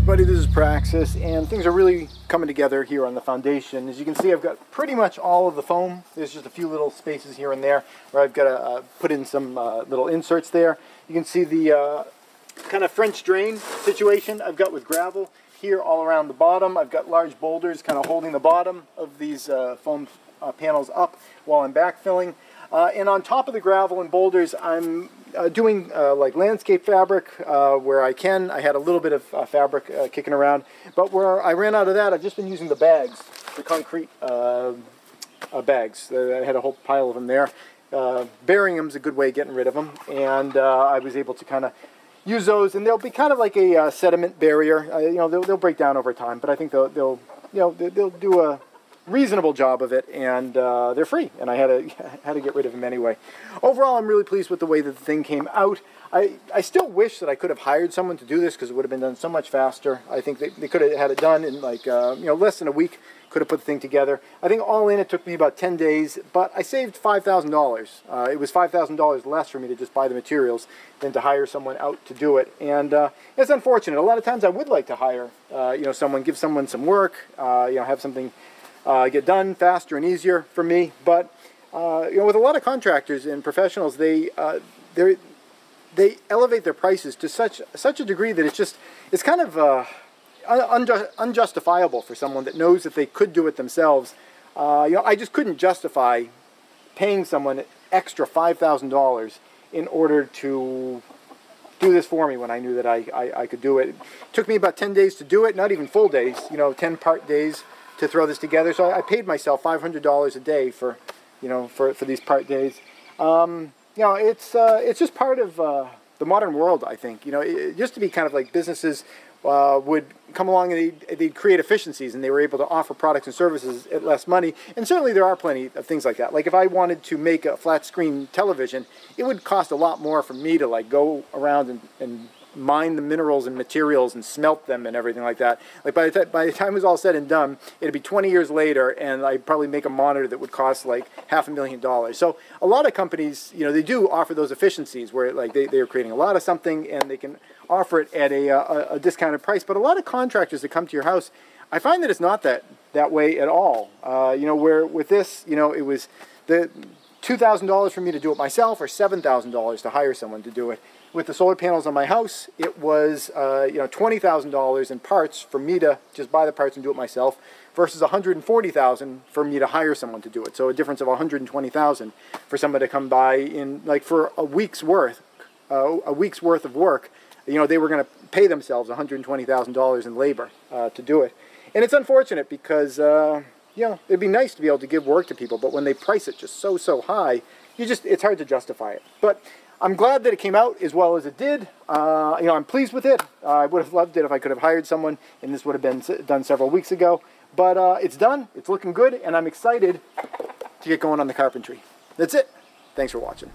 everybody, this is Praxis, and things are really coming together here on the foundation. As you can see, I've got pretty much all of the foam. There's just a few little spaces here and there where I've got to uh, put in some uh, little inserts there. You can see the uh, kind of French drain situation I've got with gravel here all around the bottom. I've got large boulders kind of holding the bottom of these uh, foam uh, panels up while I'm backfilling. Uh, and on top of the gravel and boulders, I'm uh, doing uh, like landscape fabric uh, where I can. I had a little bit of uh, fabric uh, kicking around, but where I ran out of that, I've just been using the bags, the concrete uh, bags. I had a whole pile of them there. burying them is a good way of getting rid of them, and I was able to kind of use those, and they'll be kind of like a sediment barrier. you know, they'll, they'll break down over time, but I think they'll, they'll you know, they'll do a reasonable job of it, and uh, they're free. And I had to had to get rid of them anyway. Overall, I'm really pleased with the way that the thing came out. I, I still wish that I could have hired someone to do this because it would have been done so much faster. I think they, they could have had it done in like uh, you know less than a week. Could have put the thing together. I think all in it took me about 10 days, but I saved $5,000. Uh, it was $5,000 less for me to just buy the materials than to hire someone out to do it. And uh, it's unfortunate. A lot of times I would like to hire uh, you know someone, give someone some work, uh, you know have something uh, get done faster and easier for me. But uh, you know, with a lot of contractors and professionals, they uh, they they elevate their prices to such such a degree that it's just it's kind of uh, unjustifiable for someone that knows that they could do it themselves. Uh, you know, I just couldn't justify paying someone extra five thousand dollars in order to do this for me when I knew that I, I, I, could do it. It took me about 10 days to do it, not even full days, you know, 10 part days to throw this together. So I, I paid myself $500 a day for, you know, for, for these part days. Um, you know, it's, uh, it's just part of uh, the modern world, I think. You know, it, used to be kind of like businesses uh, would come along and they'd, they'd, create efficiencies and they were able to offer products and services at less money. And certainly there are plenty of things like that. Like if I wanted to make a flat screen television, it would cost a lot more for me to like go around and, and mine the minerals and materials and smelt them and everything like that. Like by the, by the time it was all said and done, it'd be 20 years later and I'd probably make a monitor that would cost like half a million dollars. So a lot of companies, you know, they do offer those efficiencies where like they, they're creating a lot of something and they can offer it at a, a, a discounted price. But a lot of contractors that come to your house, I find that it's not that, that way at all. Uh, you know, where with this, you know, it was the $2,000 for me to do it myself or $7,000 to hire someone to do it with the solar panels on my house, it was uh, you know twenty thousand dollars in parts for me to just buy the parts and do it myself, versus one hundred and forty thousand for me to hire someone to do it. So a difference of one hundred and twenty thousand for somebody to come by in like for a week's worth, uh, a week's worth of work. You know they were going to pay themselves one hundred and twenty thousand dollars in labor uh, to do it, and it's unfortunate because uh, you know it'd be nice to be able to give work to people, but when they price it just so so high, you just it's hard to justify it. But I'm glad that it came out as well as it did. Uh, you know, I'm pleased with it. Uh, I would have loved it if I could have hired someone, and this would have been done several weeks ago. But uh, it's done. It's looking good, and I'm excited to get going on the carpentry. That's it. Thanks for watching.